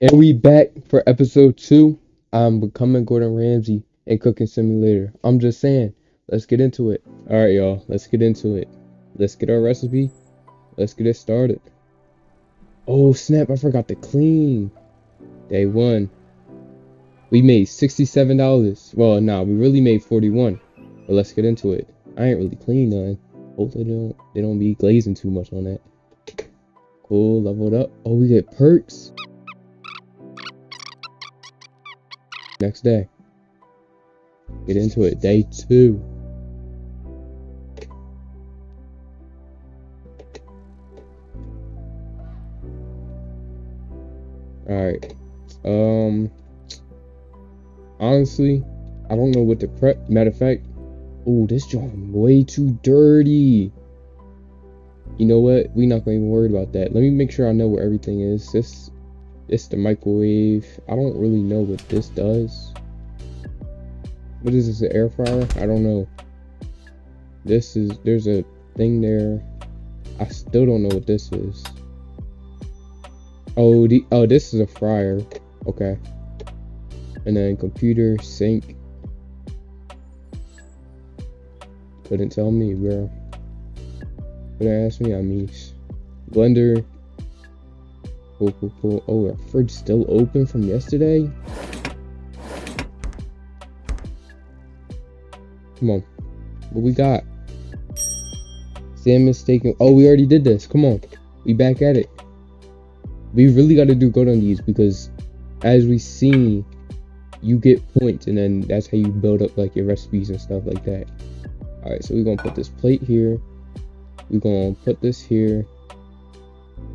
And we back for episode two. I'm becoming Gordon Ramsay in Cooking Simulator. I'm just saying, let's get into it. Alright, y'all, let's get into it. Let's get our recipe. Let's get it started. Oh, snap, I forgot to clean. Day one. We made $67. Well, nah, we really made 41 But let's get into it. I ain't really clean none. Hopefully they don't, they don't be glazing too much on that. Cool, leveled up. Oh, we get perks. Next day. Get into it. Day two. Alright. Um honestly, I don't know what to prep. Matter of fact, oh, this joint way too dirty. You know what? we not gonna even worry about that. Let me make sure I know where everything is. This it's the microwave. I don't really know what this does. What is this, an air fryer? I don't know. This is, there's a thing there. I still don't know what this is. Oh, the, oh, this is a fryer. Okay. And then computer, sink. Couldn't tell me, bro. Couldn't ask me, I mean, blender, Cool, cool, cool. Oh, our fridge still open from yesterday? Come on. What we got? Salmon steak. Oh, we already did this. Come on. We back at it. We really got to do good on these because as we see, you get points and then that's how you build up like your recipes and stuff like that. Alright, so we're to put this plate here. We're to put this here.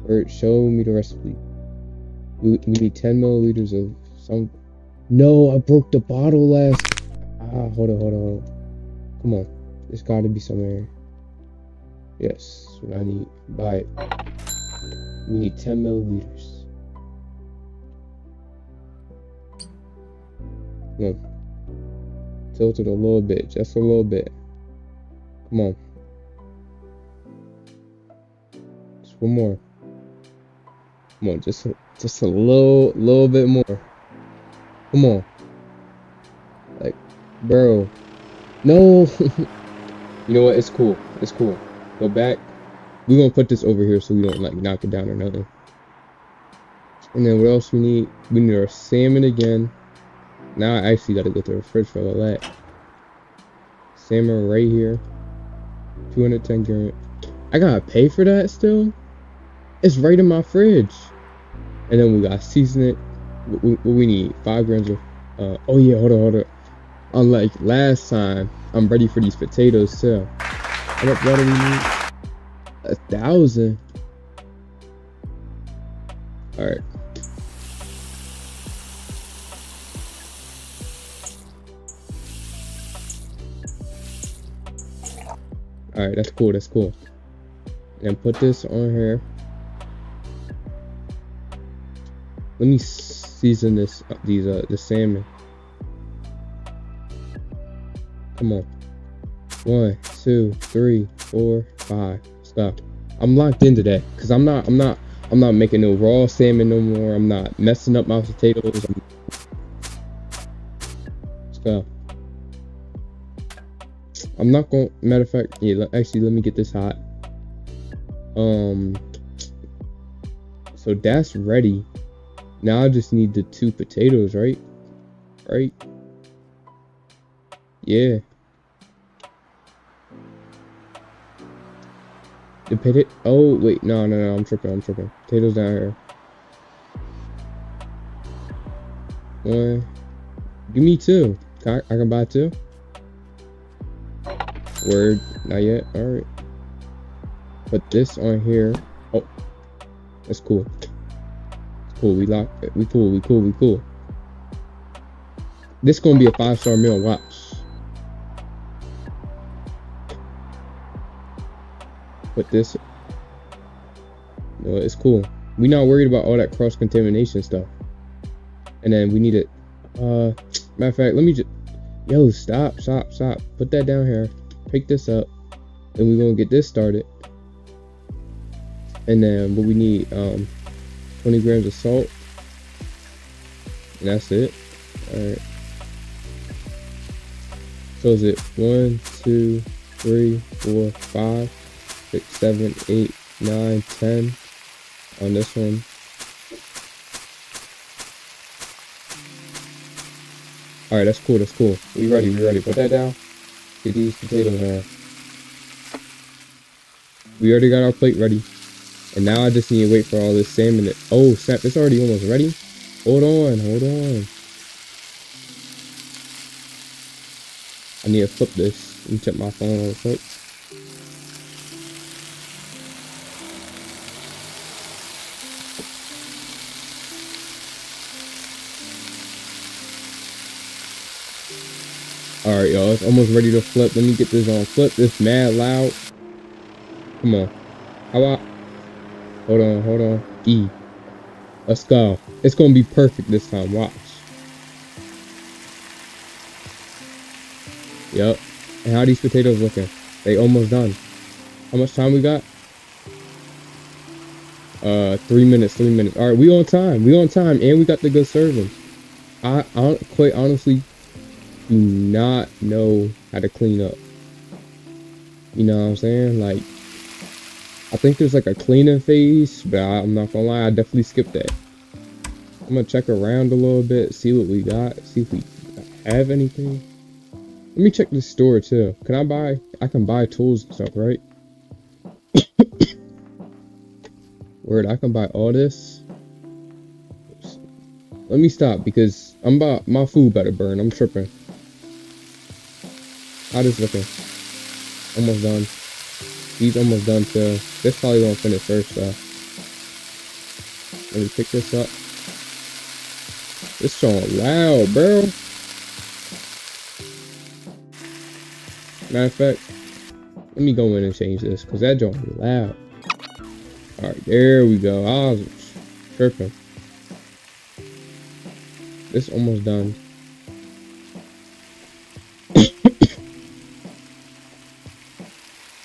Or show me the recipe. We, we need 10 milliliters of some. No, I broke the bottle last. Ah, hold on, hold on, hold on. Come on. There's gotta be somewhere. Yes, what I need. Buy it. We need 10 milliliters. Come on. Tilt it a little bit, just a little bit. Come on. Just one more. Come on, just just a little little bit more. Come on. Like, bro. No. you know what? It's cool. It's cool. Go back. We're gonna put this over here so we don't like knock it down or nothing. And then what else we need? We need our salmon again. Now I actually gotta go to the fridge for all that. Salmon right here. 210 gram. I gotta pay for that still? It's right in my fridge. And then we got to season it. What we need? Five grams of. Uh, oh yeah, hold on, hold on. Unlike last time, I'm ready for these potatoes too. What, do we need? A thousand. All right. All right, that's cool. That's cool. And put this on here. Let me season this uh, these uh the salmon. Come on. One, two, three, four, five. Stop. I'm locked into that because I'm not. I'm not. I'm not making no raw salmon no more. I'm not messing up my potatoes. I'm... Stop. I'm not going. Matter of fact, yeah. Actually, let me get this hot. Um. So that's ready. Now I just need the two potatoes, right? Right? Yeah. The potato. Oh wait, no, no, no. I'm tripping. I'm tripping. Potatoes down here. One. Give me two. I, I can buy two. Word. Not yet. All right. Put this on here. Oh, that's cool It's cool. We lock. It. We cool. We cool. We cool. This gonna be a five star meal. Watch. Put this, no, it's cool. We not worried about all that cross contamination stuff. And then we need it. Uh, matter of fact, let me just. Yo, stop, stop, stop. Put that down here. Pick this up. And we're gonna get this started. And then what we need, um, 20 grams of salt. And that's it. Alright. So is it one, two, three, four, five, six, seven, eight, nine, ten on this one. Alright, that's cool, that's cool. We ready, we ready. Put that down. Get these potatoes in. We already got our plate ready. And now I just need to wait for all this salmon. Oh, snap, it's already almost ready. Hold on, hold on. I need to flip this. Me check my phone real quick. Alright, y'all. It's almost ready to flip. Let me get this on. Flip this mad loud. Come on. How about... Hold on, hold on. E. Let's go. It's going to be perfect this time. Watch. Yep. And how these potatoes looking? They almost done. How much time we got? Uh, three minutes, three minutes. All right, we on time. We on time, and we got the good serving. I, I quite honestly do not know how to clean up. You know what I'm saying? Like, I think there's like a cleaning phase, but I, I'm not gonna lie, I definitely skipped that. I'm gonna check around a little bit, see what we got, see if we have anything. Let me check this store too. Can I buy? I can buy tools and stuff, right? Word, I can buy all this. Let me stop because I'm about my food better burn. I'm tripping. How this looking? Almost done. He's almost done too. This probably won't finish first though. Let me pick this up. This song loud, bro. Matter of fact, let me go in and change this because that joint is loud. Alright, there we go. I was. This almost done.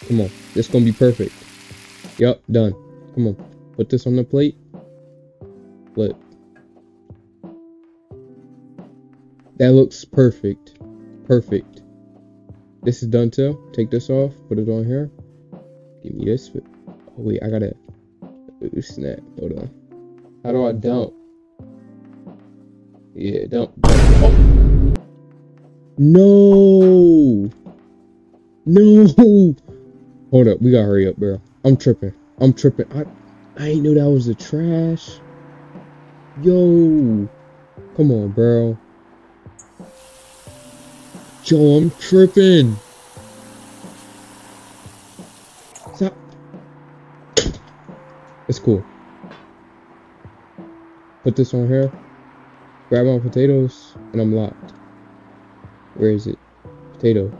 Come on. This gonna be perfect. Yup, done. Come on. Put this on the plate. Flip. That looks perfect. Perfect. This is done too. Take this off. Put it on here. Give me this. Oh, wait, I gotta. Ooh, snap. Hold on. How do I dump? Yeah, dump. Oh. No! No! Hold up, we gotta hurry up, bro. I'm tripping. I'm tripping. I I ain't know that was the trash. Yo. Come on, bro. Yo, I'm tripping. Stop. It's cool. Put this on here. Grab my potatoes, and I'm locked. Where is it? Potato.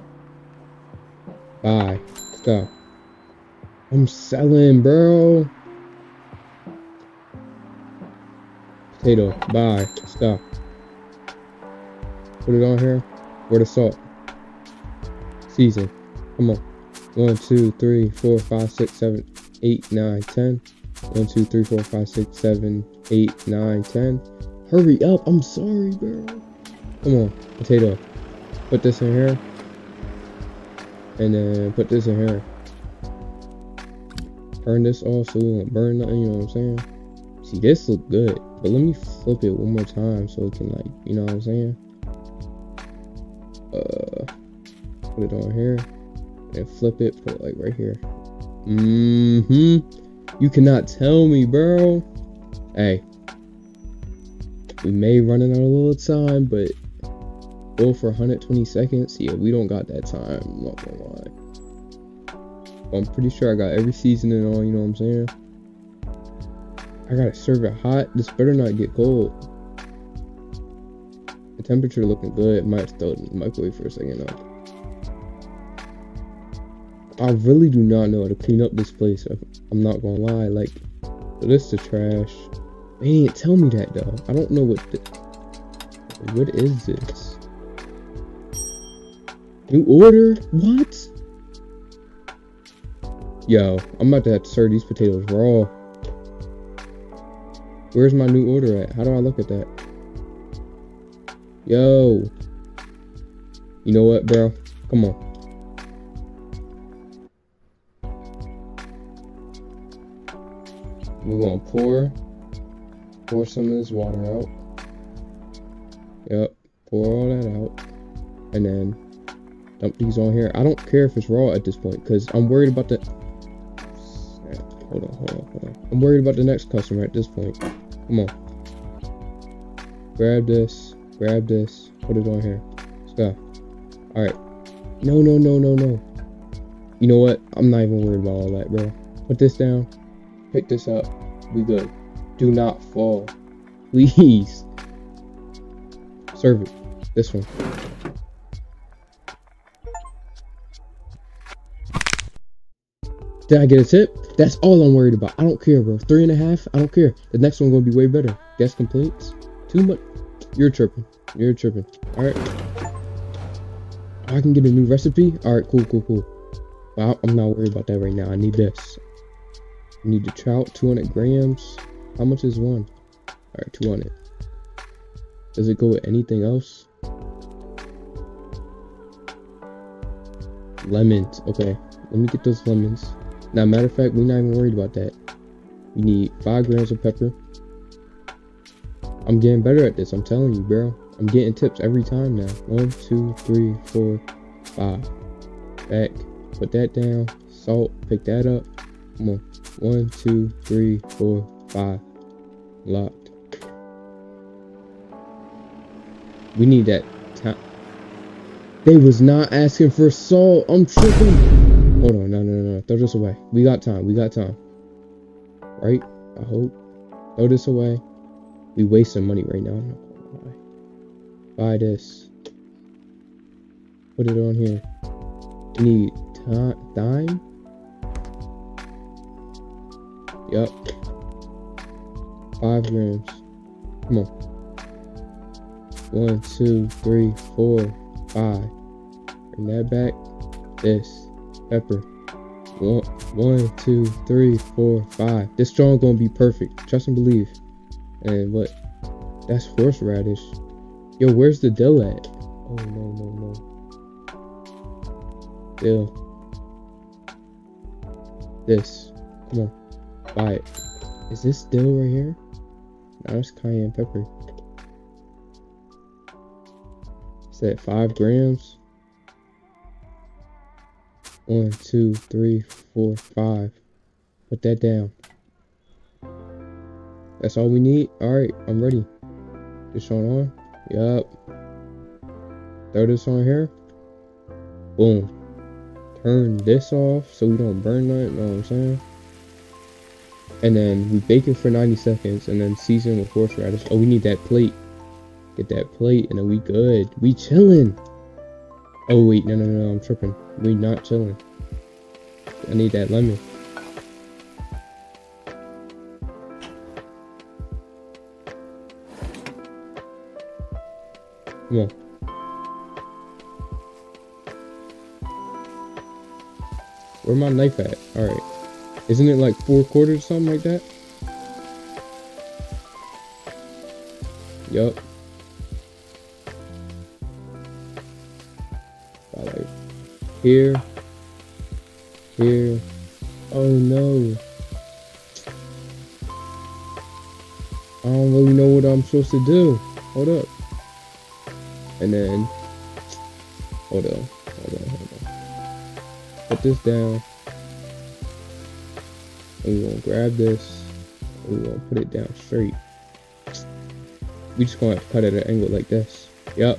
Bye. Stop. I'm selling, bro. Potato, bye. Stop. Put it on here. Where the salt? Season. Come on. One, two, three, four, five, six, seven, eight, nine, ten. One, two, three, four, five, six, seven, eight, nine, ten. Hurry up. I'm sorry, bro. Come on. Potato. Put this in here. And then put this in here turn this off so we won't burn nothing, you know what I'm saying? See, this look good, but let me flip it one more time so it can like, you know what I'm saying? Uh, put it on here and flip it, put it like right here. Mm-hmm. You cannot tell me, bro. Hey, we may running out a little time, but go for 120 seconds. Yeah, we don't got that time. I'm not gonna lie. I'm pretty sure I got every season seasoning on, you know what I'm saying? I gotta serve it hot. This better not get cold. The temperature looking good. Might throw it in the microwave for a second though. I really do not know how to clean up this place. I'm not gonna lie. Like, this is trash. They didn't tell me that though. I don't know what. What is this? New order? What? Yo, I'm about to have to serve these potatoes raw. Where's my new order at? How do I look at that? Yo. You know what, bro? Come on. We're gonna pour pour some of this water out. Yep, pour all that out. And then dump these on here. I don't care if it's raw at this point, because I'm worried about the hold on, hold on, hold on. I'm worried about the next customer at this point. Come on. Grab this, grab this, put it on here. Let's go. Alright. No, no, no, no, no. You know what? I'm not even worried about all that, bro. Put this down. Pick this up. We good. Do not fall. Please. Serve it. This one. Did I get a tip? That's all I'm worried about. I don't care, bro. Three and a half, I don't care. The next one gonna be way better. Guess complaints? Too much. You're tripping. You're tripping. Alright. I can get a new recipe? Alright, cool, cool, cool. Well, I'm not worried about that right now. I need this. I need the trout, 200 grams. How much is one? Alright, 200. Does it go with anything else? Lemons. Okay, let me get those lemons. Now, matter of fact, we're not even worried about that. We need five grams of pepper. I'm getting better at this. I'm telling you, bro. I'm getting tips every thyme now. One, two, three, four, five. Back. Put that down. Salt. Pick that up. Come on. One, two, three, four, five. Locked. We need that time. They was not asking for salt. I'm tripping. Hold on, no, no, throw this away. We got time, we got time. Right? I hope. Throw this away. We wasting money right now. Buy this. Put it on here. We need thyme. Yup. Five grams. Come on. One, two, three, four, five. Bring that back. This pepper. One, two, three, four, five. This strong gonna be perfect. Trust and believe. And what? That's horseradish. Yo, where's the dill at? Oh no, no, no. Dill. This. Come on. Buy it. Is this dill right here? No, it's cayenne pepper. Is that five grams? One, two, three, four, five. Put that down. That's all we need? Alright, I'm ready. This one on? Yup. Throw this on here. Boom. Turn this off so we don't burn nothing, know what I'm saying? And then we bake it for 90 seconds and then season with horseradish. Oh, we need that plate. Get that plate and then we good. We chilling. Oh wait, no, no, no, I'm tripping. We not chilling. I need that lemon. Come on. Where my knife at? Alright. Isn't it like four quarters or something like that? Yup. Here, here. Oh no. I don't really know what I'm supposed to do. Hold up. And then, hold on, hold on, hold on. Put this down. And we're gonna grab this. And we're gonna put it down straight. We just gonna have to cut at an angle like this. Yep.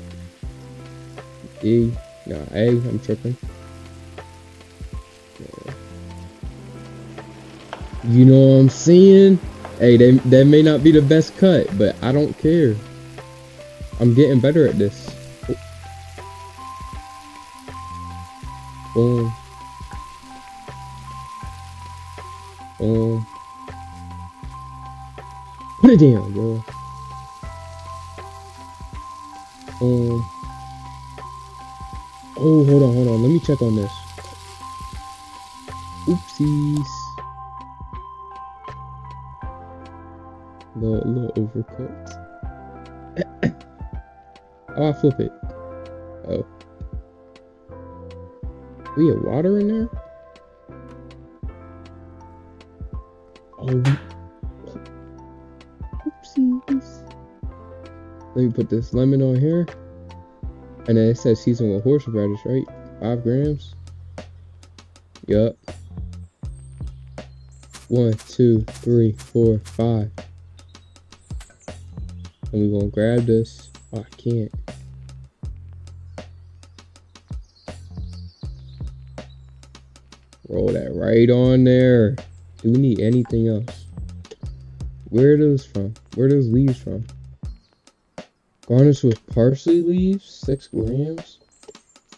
E. Nah, A, I'm tripping. You know what I'm saying? Hey, they, that may not be the best cut, but I don't care. I'm getting better at this. Boom. Boom. Put it down, bro. Boom. Oh, hold on, hold on. Let me check on this. Oopsies. Little, little overcooked. oh, I flip it. Oh. We have water in there? Oh, oopsies. Let me put this lemon on here. And then it says season with horseradish, right? Five grams. Yup. One, two, three, four, five. And we're gonna grab this. Oh, I can't. Roll that right on there. Do we need anything else? Where are those from? Where are those leaves from? Garnish with parsley leaves? Six grams?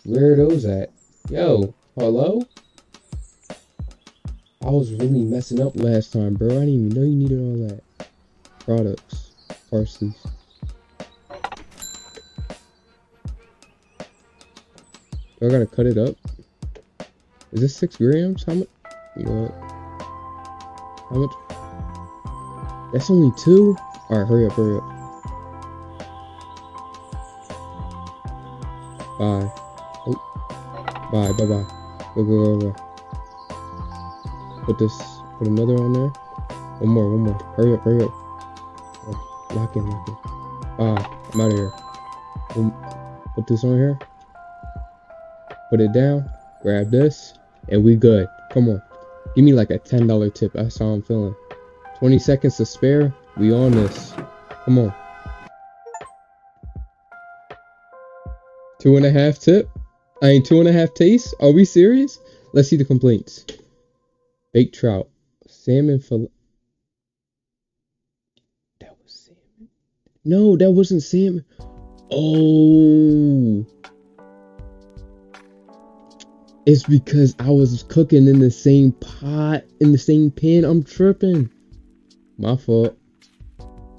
Where are those at? Yo, hello? I was really messing up last time, bro. I didn't even know you needed all that. Products. Parsley. Do I gotta cut it up? Is this six grams? How much? You know what? How much? That's only two? Alright, hurry up, hurry up. Bye. Oh. Bye, bye, bye. Go, go, go, go. Put this, put another on there. One more, one more. Hurry up, hurry up. Lock in, lock in. Ah, I'm out of here. Put this on here. Put it down. Grab this. And we good. Come on. Give me like a $10 tip. That's how I'm feeling. 20 seconds to spare. We on this. Come on. Two and a half tip? I ain't two and a half taste? Are we serious? Let's see the complaints. Baked trout. Salmon fillet. That was salmon? No, that wasn't salmon. Oh. It's because I was cooking in the same pot, in the same pan. I'm tripping. My fault.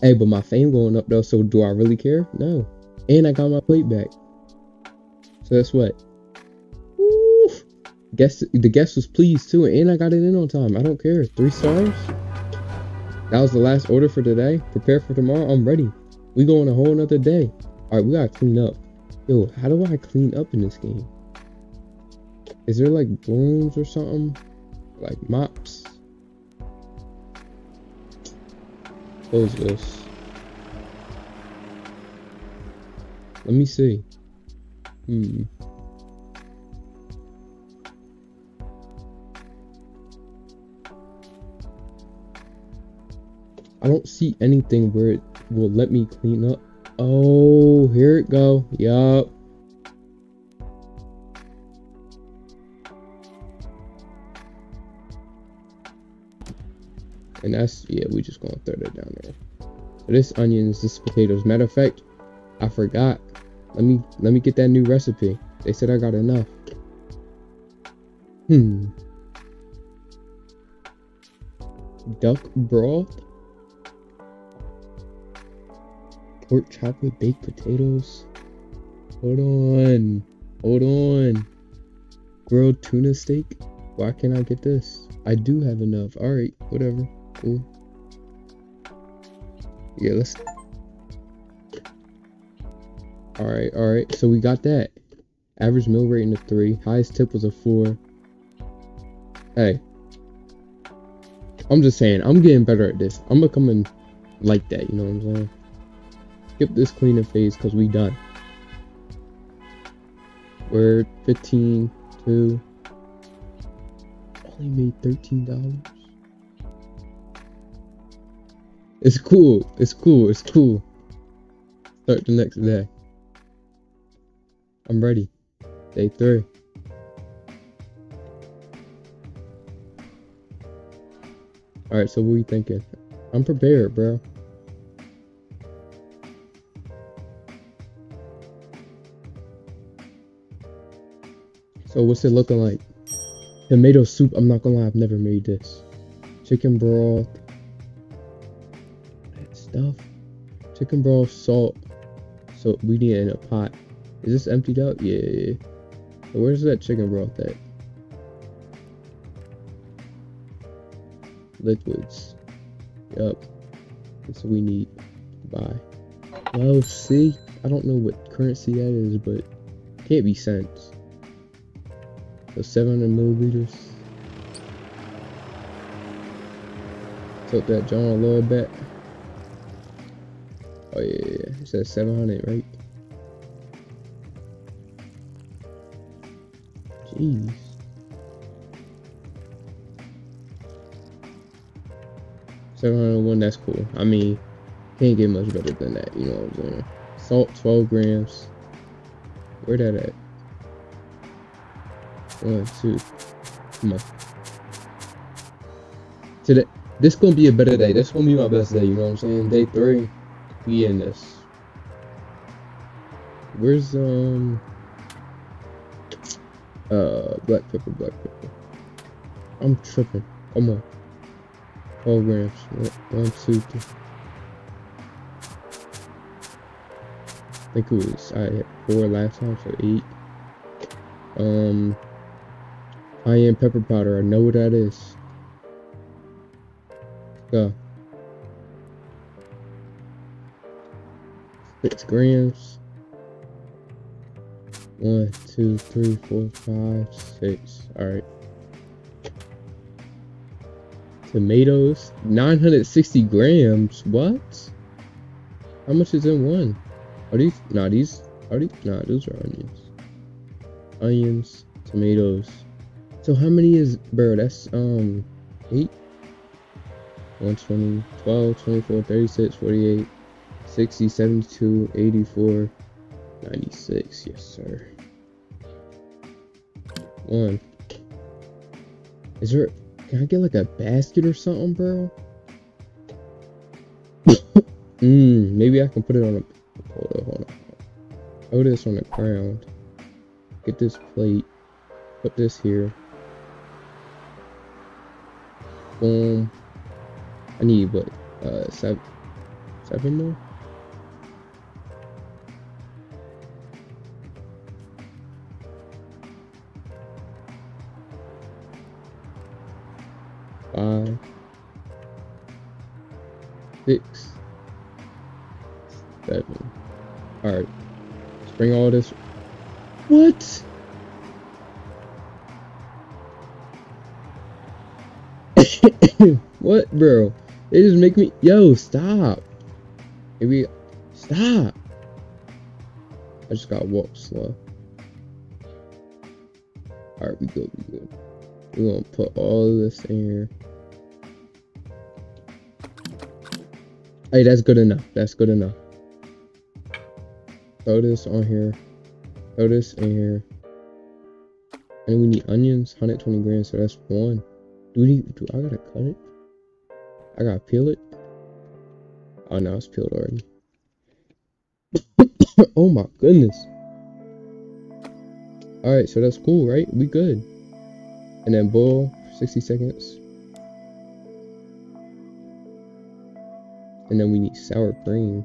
Hey, but my fame going up though, so do I really care? No. And I got my plate back. So that's what. Woo. Guess the guest was pleased too, and I got it in on time. I don't care. Three stars. That was the last order for today. Prepare for tomorrow. I'm ready. We go on a whole nother day. All right, we gotta clean up. Yo, how do I clean up in this game? Is there like brooms or something? Like mops? Close this. Let me see. Hmm. I don't see anything where it will let me clean up. Oh, here it go. Yup. And that's, yeah, we just gonna throw that down there. This onions, this potatoes. Matter of fact, I forgot. Let me, let me get that new recipe. They said I got enough. Hmm. Duck broth? Pork chop with baked potatoes? Hold on. Hold on. Grilled tuna steak? Why can't I get this? I do have enough. Alright, whatever. Cool. Yeah, let's. Alright, alright. So we got that. Average meal rating of 3. Highest tip was a 4. Hey. I'm just saying, I'm getting better at this. I'm becoming like that, you know what I'm saying? Skip this cleaning phase because we done. We're 15, 2. Only made $13. It's cool. It's cool. It's cool. Start the next day. I'm ready. Day three. Alright, so what are you thinking? I'm prepared, bro. So what's it looking like? Tomato soup, I'm not gonna lie, I've never made this. Chicken broth. That stuff. Chicken broth, salt. So we need it in a pot. Is this emptied out? Yeah, yeah, yeah. So where's that chicken broth at? Liquids. Yup. That's what we need. Buy. Well, see, I don't know what currency that is, but can't be cents. So 700 milliliters. Took that John a little bit. Oh yeah. It says 700, right? Jeez. Seven hundred one. That's cool. I mean, can't get much better than that. You know what I'm saying? Salt, twelve grams. Where that at? One, two. Come on. Today, this gonna be a better day. This gonna be my best day. You know what I'm saying? Day three, we in this. Where's um uh black pepper, black pepper? I'm tripping. Come on. 12 grams. One, two, three. I think it was I had four last time, so eight. Um cayenne pepper powder, I know what that is. Go. Six grams. One, two, three, four, five, six. Alright. Tomatoes. 960 grams. What? How much is in one? Are these nah these are these nah those are onions. Onions, tomatoes. So how many is bro? That's um eight. 120, 12, 24, 36, 48, 60, 72, 84, 96. Yes, sir. One. Is there can I get like a basket or something, bro? Mmm, maybe I can put it on a hold on, hold on. Put this on the ground. Get this plate. Put this here. Boom. I need what? Uh, seven, seven more. Five, six, seven. All right. Let's bring all this. What? What, bro? They just make me. Yo, stop. Maybe. Stop. I just gotta walk slow. Alright, we good, we good. We're gonna put all of this in here. Hey, that's good enough. That's good enough. Throw this on here. Throw this in here. And we need onions, 120 grams, so that's one. Do we do I gotta cut it? I gotta peel it? Oh no, it's peeled already. oh my goodness. Alright, so that's cool, right? We good. And then boil 60 seconds. And then we need sour cream.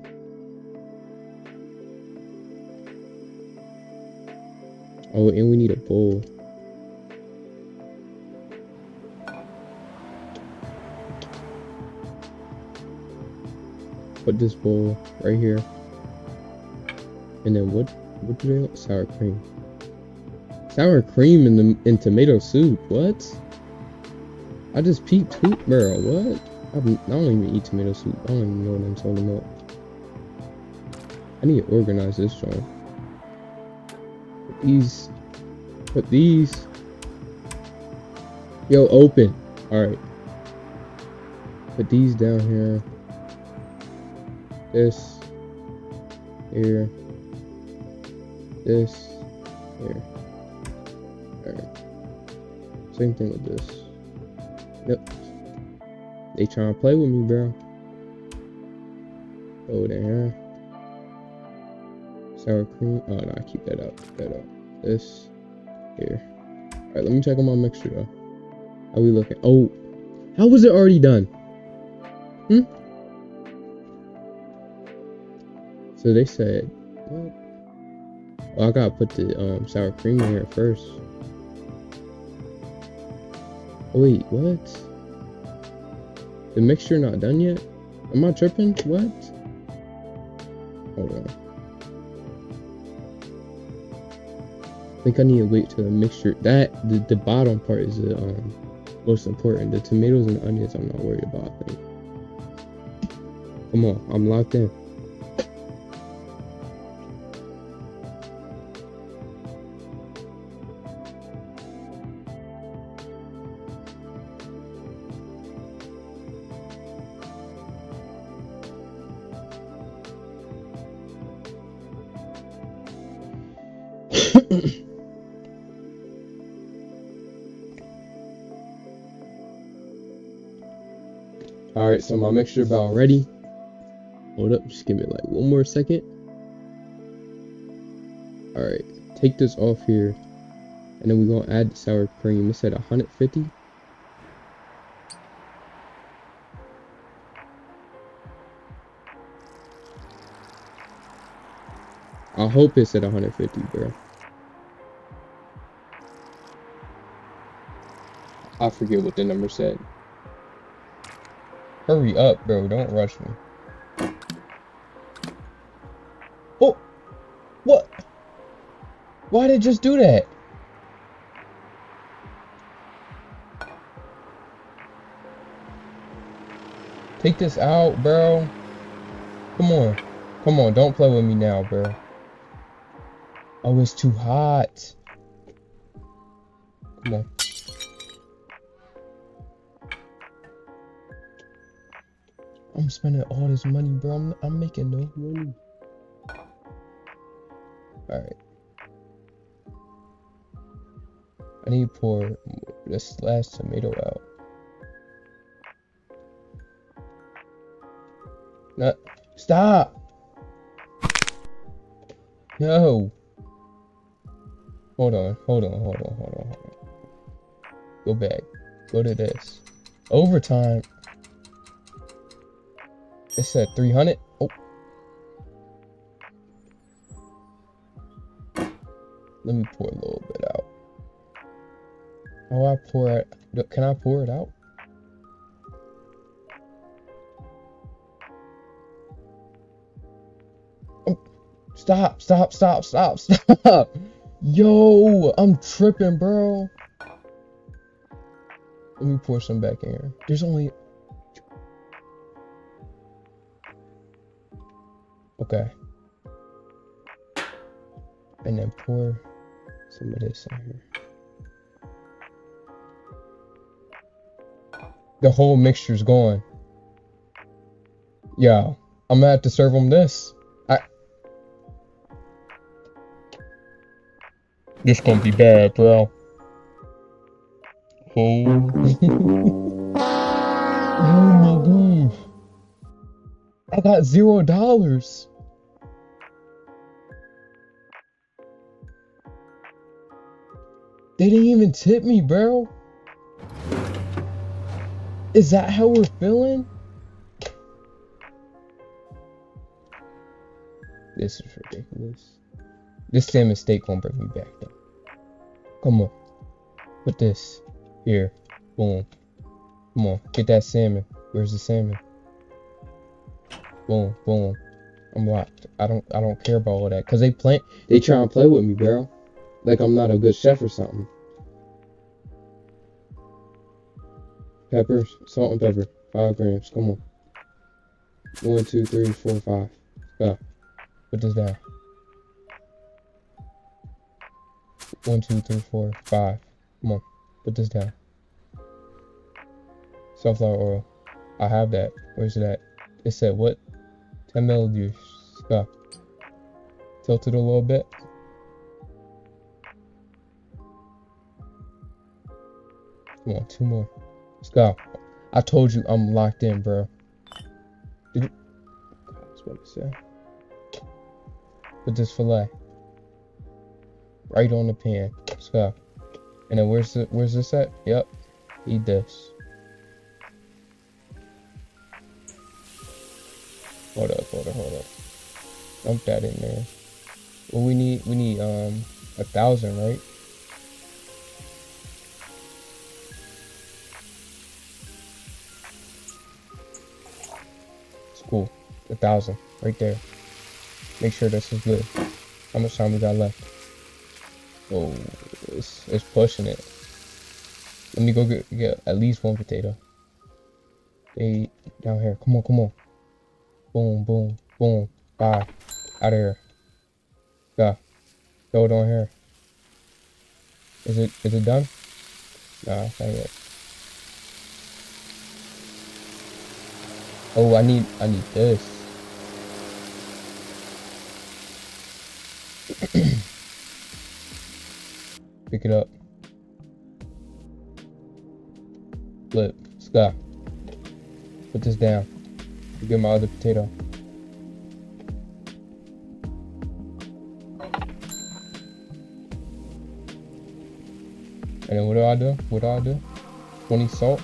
Oh, and we need a bowl. Put this bowl right here. And then what what do they want? Sour cream. Sour cream in the in tomato soup. What? I just peeped hoop bro. What? I don't even eat tomato soup. I don't even know what I'm talking about. I need to organize this one. Put these. Put these. Yo, open. Alright. Put these down here. This. Here. This. Here. Alright. Same thing with this. Yep. They trying to play with me, bro. Oh, there. Sour cream. Oh, no, I keep that out. Keep that out. This. Here. Alright, let me check on my mixture, though. How we looking? Oh. How was it already done? Hmm? So they said, what? Well, I gotta put the um, sour cream in here first. Oh, wait, what? The mixture not done yet? Am I tripping? What? Hold on. I think I need to wait till the mixture. That the, the bottom part is the um, most important. The tomatoes and onions I'm not worried about. Come on, I'm locked in. All right, so my mixture about ready. Hold up, just give me like one more second. All right, take this off here, and then we're gonna add the sour cream. It's at 150. I hope it's at 150, bro. I forget what the number said. Hurry up, bro. Don't rush me. Oh! What? Why did it just do that? Take this out, bro. Come on. Come on, don't play with me now, bro. Oh, it's too hot. Come on. I'm spending all this money, bro. I'm, I'm making no money. Alright. I need to pour this last tomato out. No, stop! No! Hold on, hold on, hold on, hold on, hold on. Go back. Go to this. Overtime. It said 300. Oh. Let me pour a little bit out. Oh, I pour it? Can I pour it out? Oh. Stop, stop, stop, stop, stop. Yo, I'm tripping, bro. Let me pour some back in here. There's only Okay. And then pour some of this in here. The whole mixture's gone. Yeah, I'm gonna have to serve them this. I. This gonna be bad, bro. Oh. Got zero dollars. They didn't even tip me, bro. Is that how we're feeling? This is ridiculous. This same mistake won't bring me back though. Come on. Put this here. Boom. Come on. Get that salmon. Where's the salmon? Boom. Boom. I'm locked. I don't I don't care about all that. Cause they play they try and play with me, bro. Like I'm not a good chef or something. Peppers, salt and pepper, five grams. Come on. One, two, three, four, five. Go. Put this down. One, two, three, four, five. Come on. Put this down. Sunflower oil. I have that. Where's that? It said what? 10 milliliters. Go. Tilt it a little bit. Come on, two more. Let's go. I told you I'm locked in, bro. Did you? That's what it said. Put this fillet right on the pan. Let's go. And then where's the where's this at? Yep. Eat this. Hold up, hold up, hold up. Dump that in there. Well we need we need um a thousand, right? It's Cool. A thousand. Right there. Make sure this is good. How much time we got left? Oh, it's, it's pushing it. Let me go get, get at least one potato. Hey, down here. Come on, come on. Boom, boom, boom. Bye. Out of here. Go. Go down here. Is it is it done? Nah, not yet. Oh, I need I need this. Pick it up. Flip. Scott. Put this down. Get my other potato. And then what do I do? What do I do? 20 salt.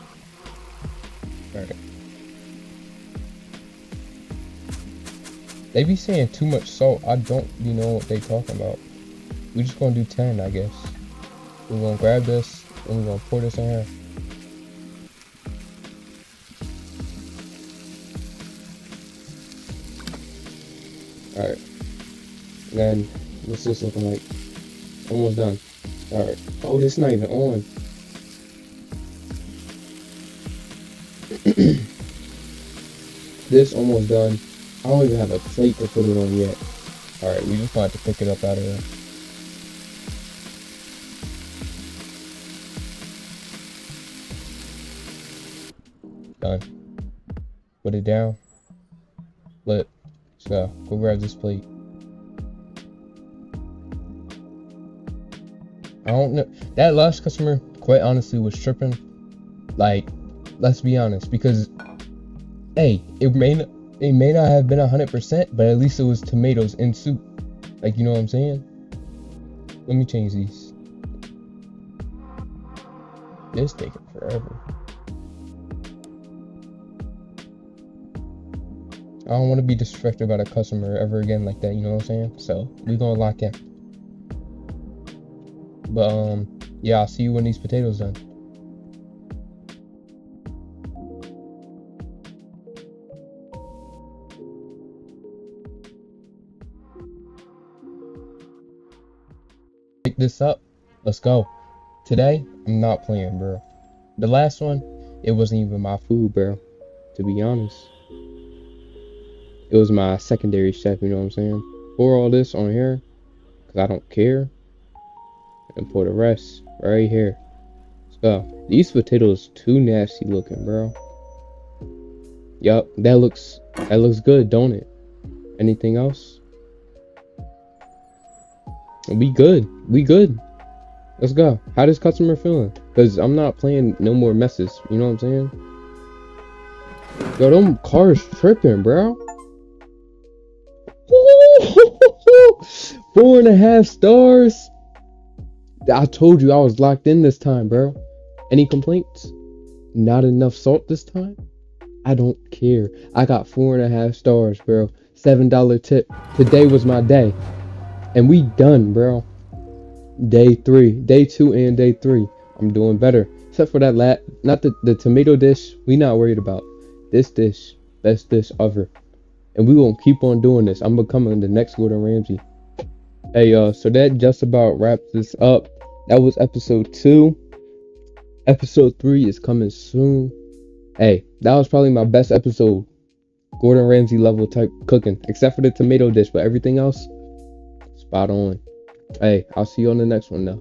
Alright. They be saying too much salt. I don't you know what they talking about. We just gonna do 10, I guess. We're gonna grab this and we're gonna pour this in here. Alright. Then what's this looking like? Almost done. Alright. Oh, this is not even on. this almost done. I don't even have a plate to put it on yet. Alright, we just got to pick it up out of there. Done. Put it down. Flip. So, go grab this plate. I don't know. That last customer, quite honestly, was tripping. Like, let's be honest, because hey, it may not, it may not have been hundred percent, but at least it was tomatoes in soup. Like, you know what I'm saying? Let me change these. This taking forever. I don't want to be disrespected by the customer ever again like that. You know what I'm saying? So we gonna lock in. But um, yeah, I'll see you when these potatoes done. Pick this up. Let's go. Today, I'm not playing, bro. The last one, it wasn't even my food, bro. To be honest. It was my secondary chef, you know what I'm saying? Pour all this on here, because I don't care and pour the rest right here. So these potatoes too nasty looking, bro. Yup, that looks that looks good, don't it? Anything else? We good. We good. Let's go. How does customer feeling? Cause I'm not playing no more messes. You know what I'm saying? Yo, them cars tripping, bro. Four and a half stars. I told you I was locked in this time, bro. Any complaints? Not enough salt this time? I don't care. I got four and a half stars, bro. Seven dollar tip. Today was my day. And we done, bro. Day three. Day two and day three. I'm doing better. Except for that lat not the, the tomato dish, we not worried about. This dish, best dish ever. And we gonna keep on doing this. I'm becoming the next Gordon Ramsay. Hey, uh, so that just about wraps this up. That was episode two. Episode three is coming soon. Hey, that was probably my best episode. Gordon Ramsay level type cooking, except for the tomato dish, but everything else, spot on. Hey, I'll see you on the next one now.